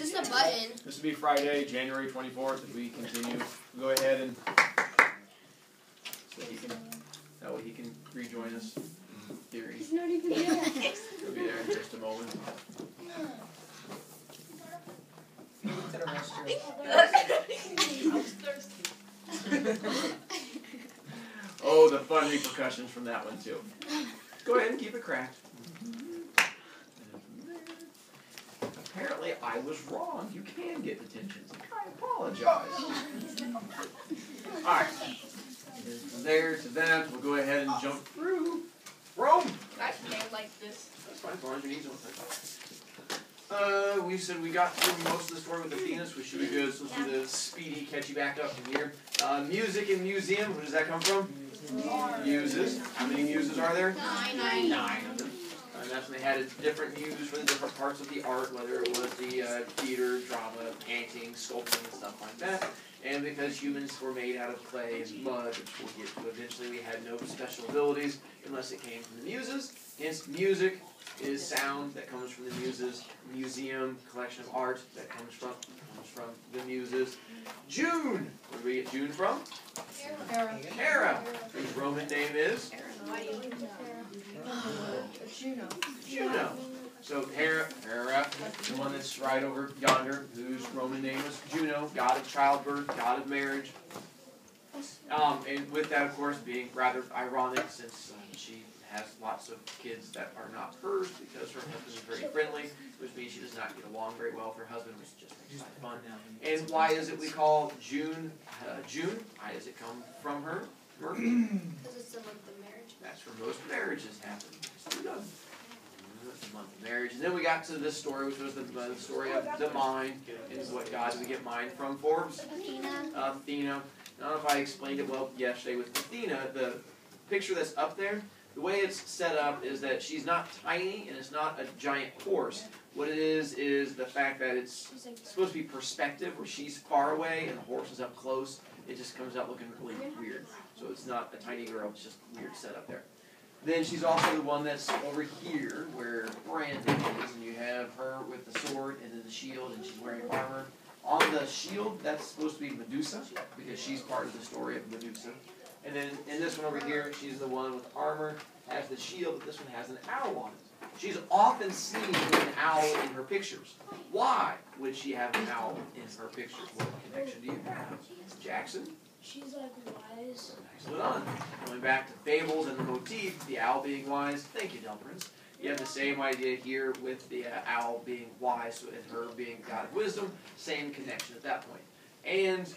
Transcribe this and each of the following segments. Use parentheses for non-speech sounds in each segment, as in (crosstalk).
It's just a button. This will be Friday, January 24th. If we continue, we'll go ahead and so he can, that way he can rejoin us. In theory, He's not even there. (laughs) he'll be there in just a moment. You need to rest your I was thirsty. Oh, the fun repercussions from that one too. Go ahead and keep it cracked. Mm-hmm. Apparently, I was wrong. You can get detentions. I apologize. All right. From there to that, we'll go ahead and jump through Rome. I can't like this. That's fine, as long as your knees don't. Uh, we said we got through most of the story with Athena, so we should be good. So let's do the speedy catch you back up from here. Uh, music and museum, where does that come from? Muses. How many muses are there? Nine. Nine of them. And that's when they had different muses for the different parts of the art, whether it was the uh, theater, drama, painting, sculpting, and stuff like that. And because humans were made out of clay and mud, which we'll get to eventually, we had no special abilities unless it came from the muses. Hence, music is sound that comes from the muses. Museum, collection of art that comes from comes from the muses. June, where do we get June from? Hera, Hera, whose Roman name is Juno. Juno. So Hera, Hera, the one that's right over yonder, whose Roman name is Juno, god of childbirth, god of marriage. Um, and with that, of course, being rather ironic since uh, she has lots of kids that are not hers because her husband is very friendly, which means she does not get along very well with her husband, which just makes life fun. And why is it we call June uh, June? Why does it come from her? Her? Because it's the month of marriage. That's where most marriages happen. So done. The month of marriage. And then we got to this story, which was the, uh, the story of the mind. And what god we get mind from, Forbes? Athena. Athena. I don't know if I explained it well yesterday with Athena. The picture that's up there, the way it's set up is that she's not tiny and it's not a giant horse. What it is is the fact that it's supposed to be perspective where she's far away and the horse is up close. It just comes out looking really weird. So it's not a tiny girl, it's just weird setup there. Then she's also the one that's over here where Brandon is, and you have her with the sword and then the shield, and she's wearing armor. On the shield, that's supposed to be Medusa, because she's part of the story of Medusa. And then in this one over here, she's the one with armor, has the shield, but this one has an owl on it. She's often seen with an owl in her pictures. Why would she have an owl in her pictures? What connection do you have? Jackson? She's like wise. Nicely done. Going back to fables and the motif, the owl being wise. Thank you, Dumperins. You have the same idea here with the uh, owl being wise and her being God of wisdom. Same connection at that point. And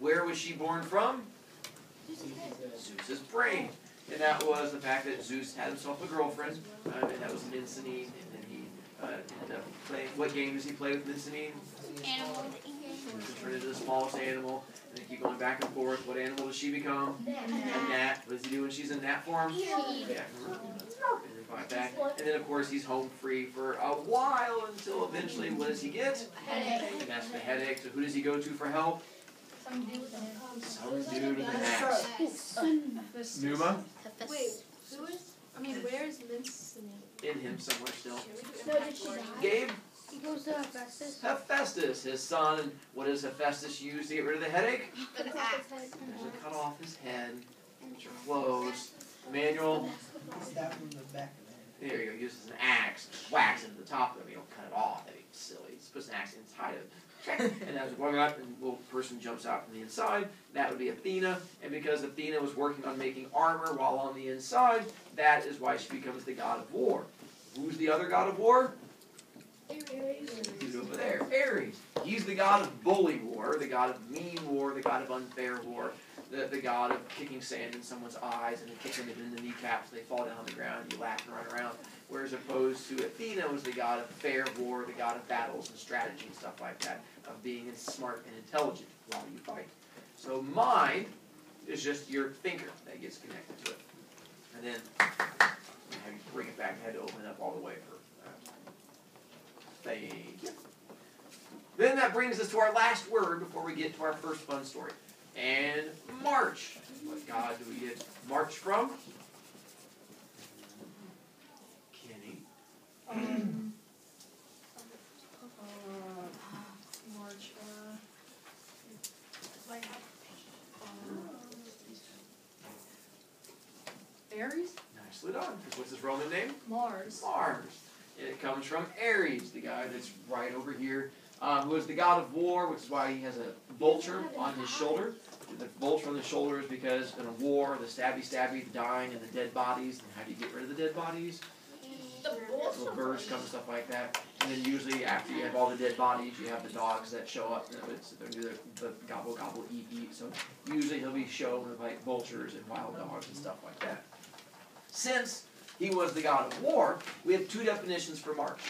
where was she born from? Zeus's brain. And that was the fact that Zeus had himself a girlfriend, um, and that was Mincynine. And then he uh, ended up playing. What game does he play with Mincynine? Animal. She turned into the smallest animal, and they keep going back and forth. What animal does she become? A gnat. What does he do when she's in gnat form? Yeah. And then back. And then, of course, he's home free for a while until eventually, what does he get? Headache. And that's the headache. So who does he go to for help? Some dude with a Some dude with an axe. Numa? Wait, who is? I mean, where is Vincent? In him somewhere still. No, did she die? Gabe? He goes to Hephaestus. Hephaestus, his son. And what does Hephaestus use to get rid of the headache? An axe. There's a cut off his head, which are clothes. Manual. Stab from the back of the. There you go. Uses an axe, whacks into the top of him. You don't cut it off. That'd be silly. He puts an axe inside of it. And as going up, and little person jumps out from the inside. That would be Athena. And because Athena was working on making armor while on the inside, that is why she becomes the god of war. Who's the other god of war? He's over there. Ares. He's the god of bully war, the god of mean war, the god of unfair war, the, the god of kicking sand in someone's eyes and then kicking them in the kneecaps, they fall down on the ground, you laugh and run around. Whereas opposed to Athena was the god of fair war, the god of battles and strategy and stuff like that, of being smart and intelligent while you fight. So mind is just your thinker that gets connected to it. And then have you bring it back, I had to open it up all the way for uh, Thank you. Then that brings us to our last word before we get to our first fun story. And March. What god do we get March from? Kenny. Um, Ares? Nicely done. 'Cause What's his Roman name? Mars. Mars. It comes from Ares, the guy that's right over here, um, who is the god of war, which is why he has a vulture on his shoulder. The vulture on the shoulder is because in a war, the stabby stabby, the dying, and the dead bodies. And how do you get rid of the dead bodies? Little birds come and stuff like that. And then usually after you have all the dead bodies, you have the dogs that show up. You know, it's, they're do the, the gobble gobble eat eat. So usually he'll be shown with like vultures and wild dogs and stuff like that. Since he was the god of war, we have two definitions for March.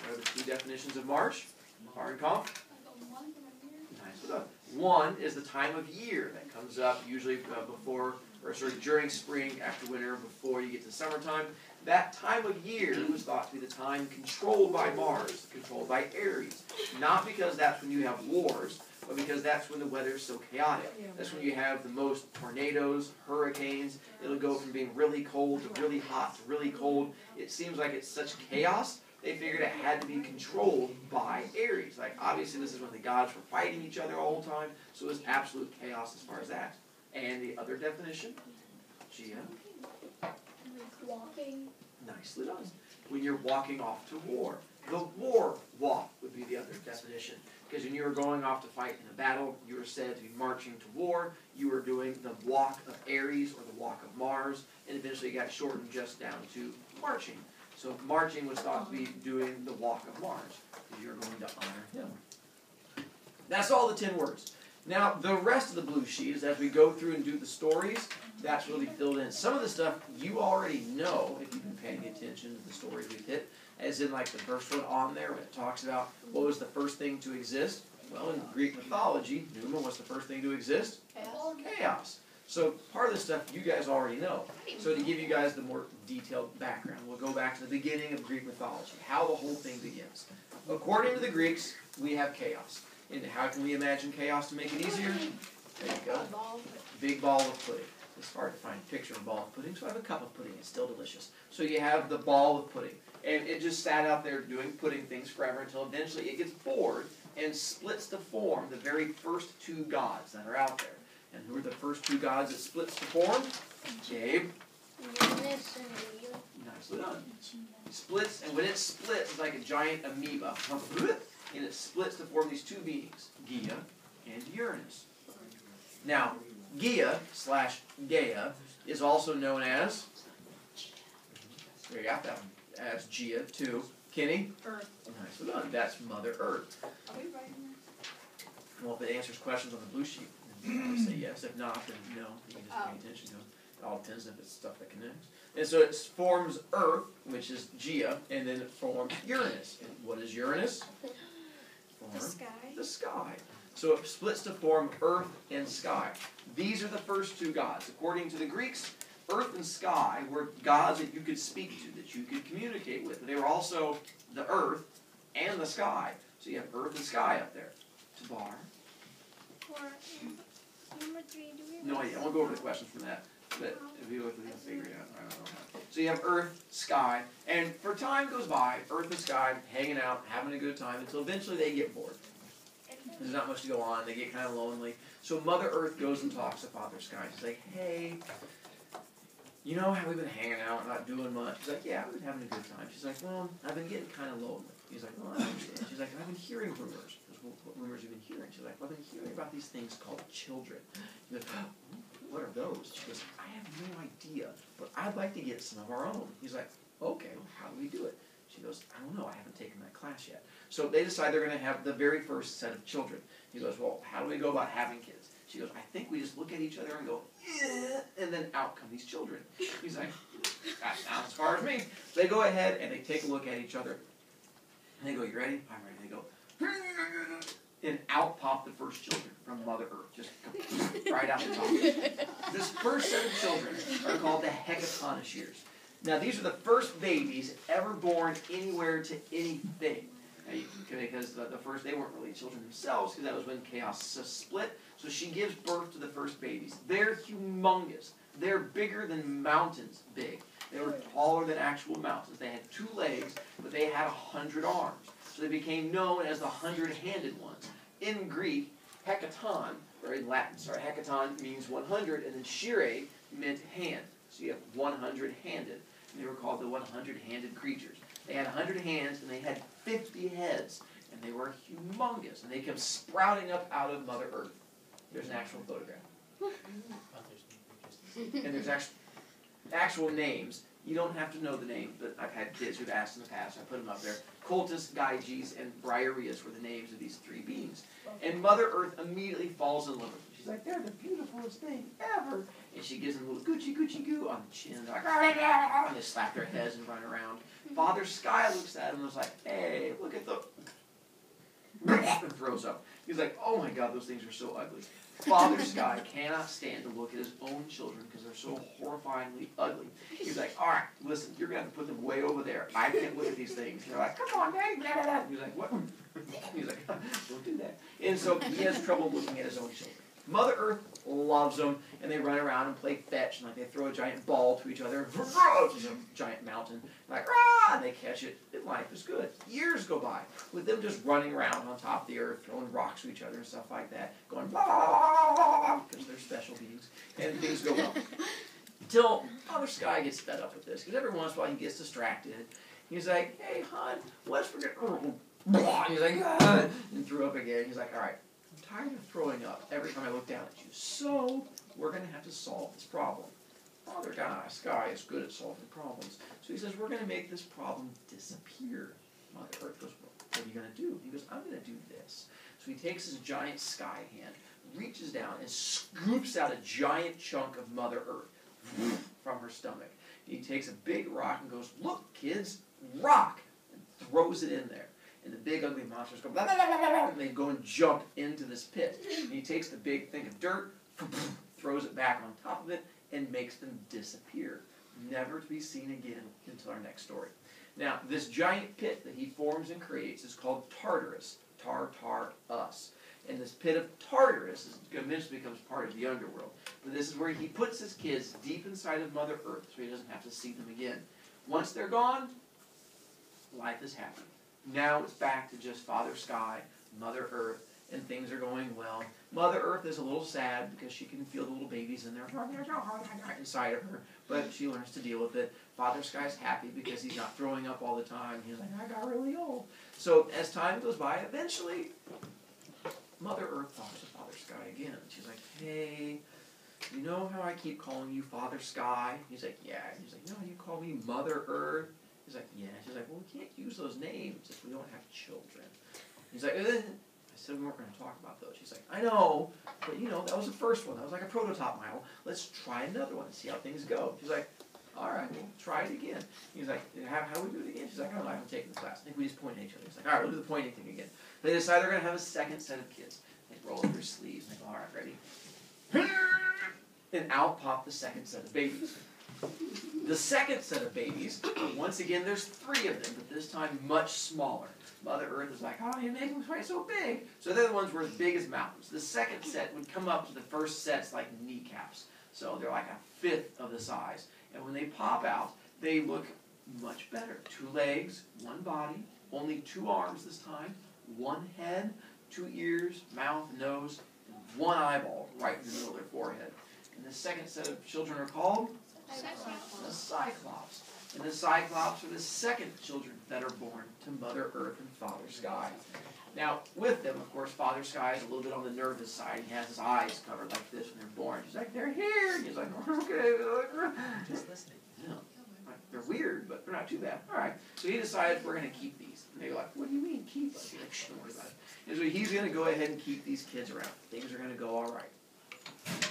What are the two definitions of March? Harenkampf. Nice one. One is the time of year that comes up usually uh, before, or sorry, during spring, after winter, before you get to summertime. That time of year was thought to be the time controlled by Mars, controlled by Ares. Not because that's when you have wars, but because that's when the weather's so chaotic. That's when you have the most tornadoes, hurricanes. It'll go from being really cold to really hot to really cold. It seems like it's such chaos. They figured it had to be controlled by Ares. Like obviously this is when the gods were fighting each other all the time, so it was absolute chaos as far as that. And the other definition, Gia, Walking. nicely done. When you're walking off to war. The war walk would be the other definition. Because when you were going off to fight in a battle, you were said to be marching to war. You were doing the walk of Ares or the walk of Mars, and eventually it got shortened just down to marching. So marching was thought to be doing the walk of Mars, because you're going to honor him. That's all the ten words. Now, the rest of the blue sheet is as we go through and do the stories, that's really filled in. Some of the stuff you already know if you've been paying attention to the stories we've hit, as in like the first one on there when it talks about what was the first thing to exist. Well, in Greek mythology, Numa was the first thing to exist? Chaos. So part of the stuff you guys already know. So to give you guys the more detailed background, we'll go back to the beginning of Greek mythology, how the whole thing begins. According to the Greeks, we have chaos. And how can we imagine chaos to make it easier? There you go. Big ball of pudding. It's hard to find a picture of a ball of pudding, so I have a cup of pudding. It's still delicious. So you have the ball of pudding. And it just sat out there doing pudding things forever until eventually it gets bored and splits to form the very first two gods that are out there. And who are the first two gods it splits to form? Gabe. Nicely done. Splits, and when it splits, it's like a giant amoeba. And it splits to form these two beings, Gaia and Uranus. Now, Gaia slash Gaia is also known as, there you got that one, as Gia too. Kenny? Earth. Nicely done. That's Mother Earth. Are we writing Well, if it answers questions on the blue sheet, then say yes. If not, then no. You can just pay oh. attention to it. It all depends if it's stuff that connects. And so it forms Earth, which is Gia, and then it forms Uranus. And what is Uranus? Form sky. the sky. So it splits to form Earth and sky. These are the first two gods. According to the Greeks, Earth and sky were gods that you could speak to, that you could communicate with. They were also the Earth and the sky. So you have Earth and sky up there. Tabar. For um, number three, do we? No idea. I won't go over the questions from that. But oh. if you look, we can figure it out. I don't know. So you have Earth, sky, and for time goes by, Earth and sky hanging out, having a good time until eventually they get bored. There's not much to go on. They get kind of lonely. So Mother Earth goes and talks to Father Sky. She's like, "Hey, you know how we've been hanging out, not doing much?" She's like, "Yeah, we've been having a good time." She's like, "Well, I've been getting kind of lonely." He's like, "Well, I understand." She's like, "I've been hearing rumors." He goes, "Well, what rumors have you been hearing?" She's like, well, "I've been hearing about these things called children." He's like, "What are those?" She goes, "I have no idea, but I'd like to get some of our own." He's like, "Okay, well, how do we do it?" She goes, "I don't know. I haven't taken that class yet." So they decide they're going to have the very first set of children. He goes, Well, how do we go about having kids? She goes, I think we just look at each other and go, yeah, and then out come these children. He's like, That sounds far as me. They go ahead and they take a look at each other. And they go, You ready? I'm ready. They go, and out pop the first children from Mother Earth. Just (laughs) right out the top. This first set of children are called the Hecatoncheires. Now, these are the first babies ever born anywhere to anything. Because the, the first, they weren't really children themselves, because that was when chaos split. So she gives birth to the first babies. They're humongous. They're bigger than mountains big. They were taller than actual mountains. They had two legs, but they had a hundred arms. So they became known as the hundred-handed ones. In Greek, hecaton, or in Latin, sorry, hecaton means 100, and then shire meant hand. So you have 100 handed. And they were called the 100 handed creatures. They had 100 hands and they had 50 heads. And they were humongous. And they come sprouting up out of Mother Earth. There's an actual photograph. And there's actual, actual names. You don't have to know the name, but I've had kids who've asked in the past. I put them up there. Cottus, Gyges, and Briareus were the names of these three beings. And Mother Earth immediately falls in love with them. She's like, they're the beautifulest thing ever. And she gives them a little Gucci Gucci goo on the chin. They're like, "Ah,", ah, ah and they slap their heads and run around. Mm-hmm. Father Sky looks at them and was like, hey, look at the. and throws up. He's like, oh my god, those things are so ugly. Father (laughs) Sky cannot stand to look at his own children because they're so horrifyingly ugly. He's like, all right, listen, you're gonna have to put them way over there. I can't look at these things. And they're like, come on, Daddy. Blah, blah, blah. He's like, what? (laughs) He's like, (laughs) don't do that. And so he has trouble looking at his own children. Mother Earth loves them, and they run around and play fetch, and like they throw a giant ball to each other, (laughs) is a giant mountain, like ah, and they catch it. And life is good. Years go by with them just running around on top of the earth, throwing rocks to each other and stuff like that, going blah blah blah blah blah because they're special beings, and things go well. (laughs) Until Father Sky gets fed up with this, because every once in a while he gets distracted. He's like, "Hey, hon, let's forget." (laughs) And he's like, ah, and threw up again. He's like, "All right, tired of throwing up every time I look down at you. So we're gonna have to solve this problem." Father Guy Sky is good at solving problems, so he says, "We're gonna make this problem disappear." Mother Earth goes, "What are you gonna do?" He goes, "I'm gonna do this." So he takes his giant sky hand, reaches down, and scoops out a giant chunk of Mother Earth (sniffs) from her stomach. He takes a big rock and goes, "Look, kids, rock!" and throws it in there. And the big ugly monsters go, blah, blah, blah, blah, blah, and they go and jump into this pit. And he takes the big thing of dirt, (laughs) throws it back on top of it, and makes them disappear, never to be seen again until our next story. Now, this giant pit that he forms and creates is called Tartarus, Tar Tar Us. And this pit of Tartarus is eventually becomes part of the underworld. But this is where he puts his kids deep inside of Mother Earth so he doesn't have to see them again. Once they're gone, life is happy. Now it's back to just Father Sky, Mother Earth, and things are going well. Mother Earth is a little sad because she can feel the little babies in there inside of her, but she learns to deal with it. Father Sky's happy because he's not throwing up all the time. He's like, I got really old. So as time goes by, eventually Mother Earth talks to Father Sky again. She's like, hey, you know how I keep calling you Father Sky? He's like, yeah. He's like, no, you call me Mother Earth. He's like, yeah. She's like, well, we can't use those names if we don't have children. He's like, Ugh. I said we weren't going to talk about those. She's like, I know, but you know, that was the first one. That was like a prototype model. Let's try another one and see how things go. She's like, all right, we'll try it again. He's like, how, how do we do it again? She's like, I don't know, I haven't taken the class. I think we just point at each other. He's like, all right, we'll do the pointing thing again. They decide they're going to have a second set of kids. They roll up their sleeves and they go, all right, ready? (laughs) And out pop the second set of babies. The second set of babies, (clears throat) once again, there's three of them, but this time much smaller. Mother Earth is like, oh, you make quite so big. So they're the ones who are as big as mountains. The second set would come up to the first set's like kneecaps. So they're like a fifth of the size. And when they pop out, they look much better. Two legs, one body, only two arms this time, one head, two ears, mouth, nose, one eyeball right in the middle of their forehead. And the second set of children are called the Cyclops. And the Cyclops are the second children that are born to Mother Earth and Father Sky. Now, with them, of course, Father Sky is a little bit on the nervous side. He has his eyes covered like this when they're born. He's like, they're here. And he's like, (laughs) okay. Just listening. Yeah. Right. They're weird, but they're not too bad. All right. So he decides we're going to keep these. And they're like, what do you mean keep us? He's like, shh, don't worry about it. And so he's going to go ahead and keep these kids around. Things are going to go all right.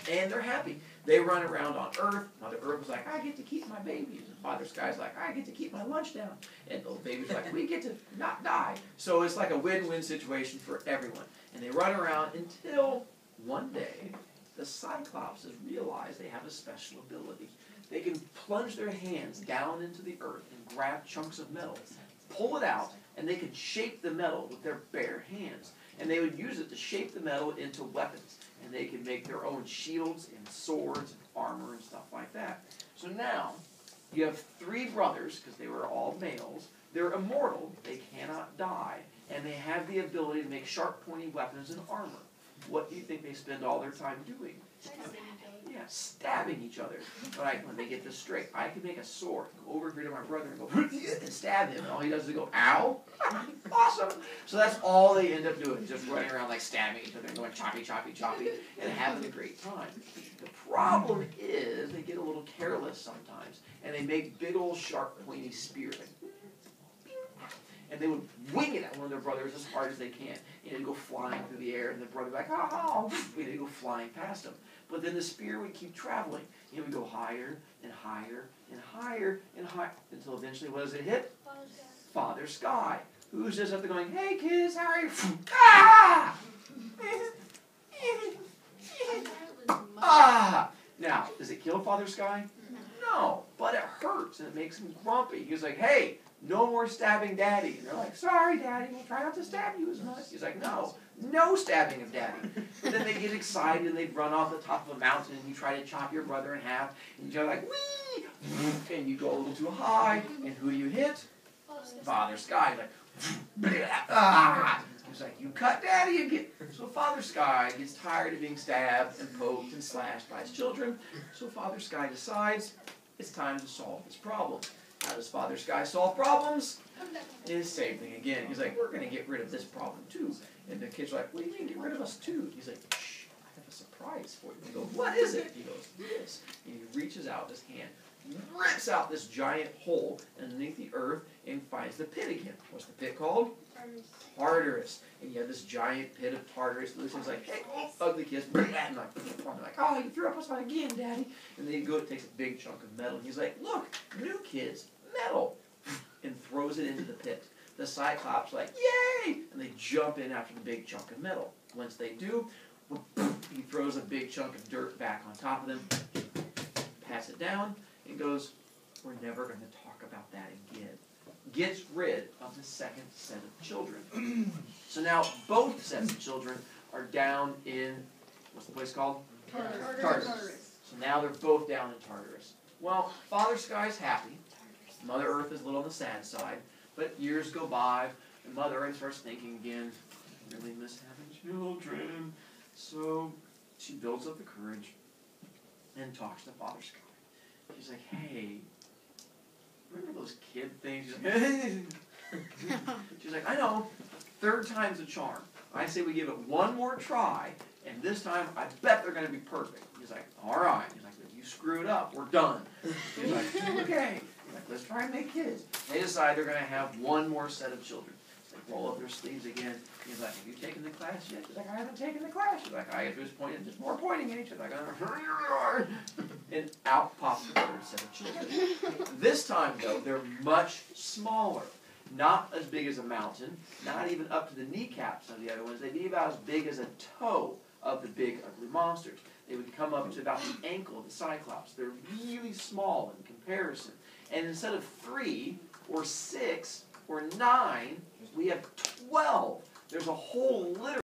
And they're happy. They run around on Earth. Mother Earth was like, I get to keep my babies. And Father Sky's like, I get to keep my lunch down. And the baby's like, we get to not die. So it's like a win-win situation for everyone. And they run around until one day the Cyclopses realize they have a special ability. They can plunge their hands down into the earth and grab chunks of metal, pull it out, and they can shape the metal with their bare hands. And they would use it to shape the metal into weapons. They could make their own shields and swords and armor and stuff like that. So now, you have three brothers, because they were all males. They're immortal, they cannot die, and they have the ability to make sharp, pointy weapons and armor. What do you think they spend all their time doing? Yeah, stabbing each other. Right, when they get this straight, I can make a sword, go over here to my brother and go and stab him, and all he does is go, ow! (laughs) awesome! So that's all they end up doing, just running around like stabbing each other and going choppy, choppy, choppy, and having a great time. The problem is they get a little careless sometimes, and they make big old sharp pointy spears. Like, and they would wing it at one of their brothers as hard as they can. And it'd go flying through the air, and the brother would be like, oh, (laughs) and they'd go flying past him. But then the spear would keep traveling. It would go higher and higher and higher and higher until eventually, what does it hit? Father Sky. Who's just up there going, hey kids, how are you? (laughs) ah! (laughs) ah! Now, does it kill Father Sky? No, but it hurts and it makes him grumpy. He's like, hey, no more stabbing daddy. And they're like, sorry, daddy, we'll try not to stab you as much. He's like, no, no stabbing of daddy. And then they get excited and they run off the top of a mountain and you try to chop your brother in half. And you're like, wee! And you go a little too high. And who do you hit? Father Sky. Like, ah! He's like, you cut daddy again. So Father Sky gets tired of being stabbed and poked and slashed by his children. So Father Sky decides it's time to solve this problem. How does Father Sky solve problems? The same thing again. He's like, we're going to get rid of this problem too. And the kids are like, what do you mean get rid of us too? He's like, shh, I have a surprise for you. He goes, what is it? He goes, this. And he reaches out his hand, rips out this giant hole underneath the earth, and finds the pit again. What's the pit called? Tartarus. And you have this giant pit of Tartarus. Lucy's like, hey, oh, ugly kiss. And like, I'm like, oh, you threw up us on again, Daddy. And then he goes, takes a big chunk of metal. And he's like, look, new kids, metal. And throws it into the pit. The Cyclops like, yay! And they jump in after the big chunk of metal. Once they do, he throws a big chunk of dirt back on top of them, pass it down, and goes, we're never going to talk about that again. Gets rid of the second set of children. (clears throat) so now both sets of children are down in, what's the place called? Tartarus. Tartarus. So now they're both down in Tartarus. Well, Father Sky's happy. Mother Earth is a little on the sad side. But years go by, and Mother Earth starts thinking again, I really miss having children. So she builds up the courage and talks to Father Sky. She's like, hey, remember those kid things? She's (laughs) like, She's like, I know, third time's a charm. I say we give it one more try, and this time I bet they're going to be perfect. He's like, all right. He's like, if you screw it up, we're done. He's like, (laughs) okay. He's like, let's try and make kids. They decide they're going to have one more set of children. Roll up their sleeves again. He's like, have you taken the class yet? She's like, I haven't taken the class. She's like, I get to this point, and just more pointing at each other. Like, and out pops the third set of children. This time, though, they're much smaller. Not as big as a mountain, not even up to the kneecaps of the other ones. They'd be about as big as a toe of the big ugly monsters. They would come up to about the ankle of the Cyclops. They're really small in comparison. And instead of three or six or nine, we have twelve. There's a whole litter.